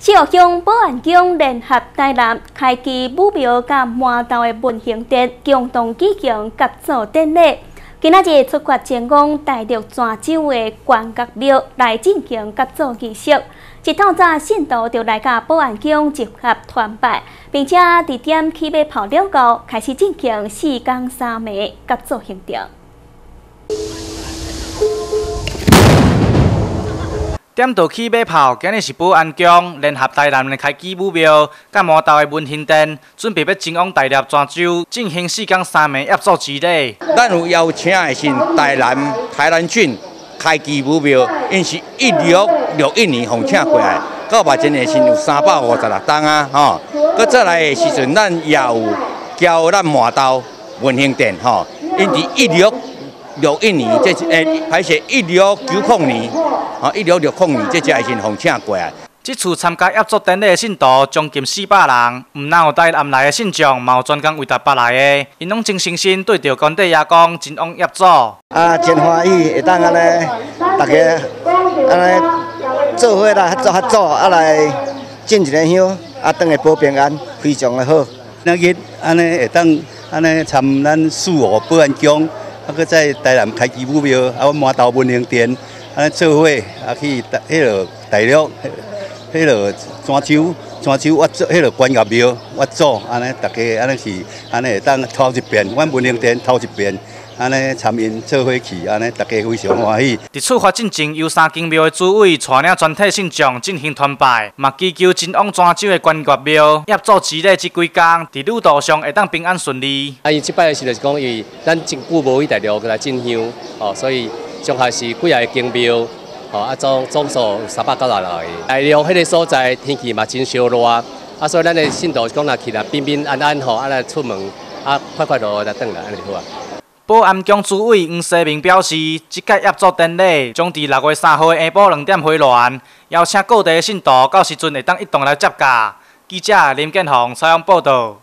四号乡保安宫联合台南开基武庙甲麻豆的文兴殿共同举行合作典礼。今仔日出发前往大陆泉州的关角庙来进行合作仪式。一透早信徒就来甲保安宫集合团拜，并且伫点起码跑了后，开始进行四天三暝合作行动。点到起马炮，今日是保安宫联合台南的开基武庙，甲麻豆的文兴殿，准备要前往大陆泉州进行四天三暝合作之旅。咱有邀请的是台南台南郡开基武庙，因是一六六一年奉请过来，到目前的是有三百五十六栋啊，吼。搁再来的时阵，咱也有交咱麻豆文兴殿，吼，因是一六。六一年，这是诶，还是一六九零年，啊，一六六零年，这只也是奉请过来。这次参加合作典礼的信徒将近四百人，唔那有带暗来的信众，嘛有专工为台北来的，因拢真诚心对着官地爷讲，真往合作。啊，真欢喜，会当安尼，大家安尼做伙来合作合作，啊来进一个香，啊当个保平安，非常的好。那日安尼会当安尼参咱四五保安宫。啊，搁在台南开基武庙，啊，麻豆文兴殿，啊，做伙啊去迄落大陆，迄落泉州，泉州我做迄落关岳庙，我做安尼，大家安尼是安尼会，当头一遍，阮文兴殿头一遍。安尼参因做伙去，安尼大家非常欢喜。伫出发进前，由三间庙的主委带领全体信众进行团拜，嘛祈求前往泉州的关岳庙合作之礼即几工，伫路途上会当平安顺利。啊，伊即摆是就是讲，因为咱真久无去大陆过来进香，哦，所以上下是几个金庙，吼，啊总总数三百九十来。大陆迄个所在天气嘛真烧热，啊，所以咱的信徒讲来去啦，平平安安吼，啊来出门，啊快快乐乐来转来，安尼好啊。保安局主委黄世明表示，这届合作典礼将伫六月三号下晡两点回銮，邀请各地的信徒到时阵会当一同来接驾。记者林建宏采访报道。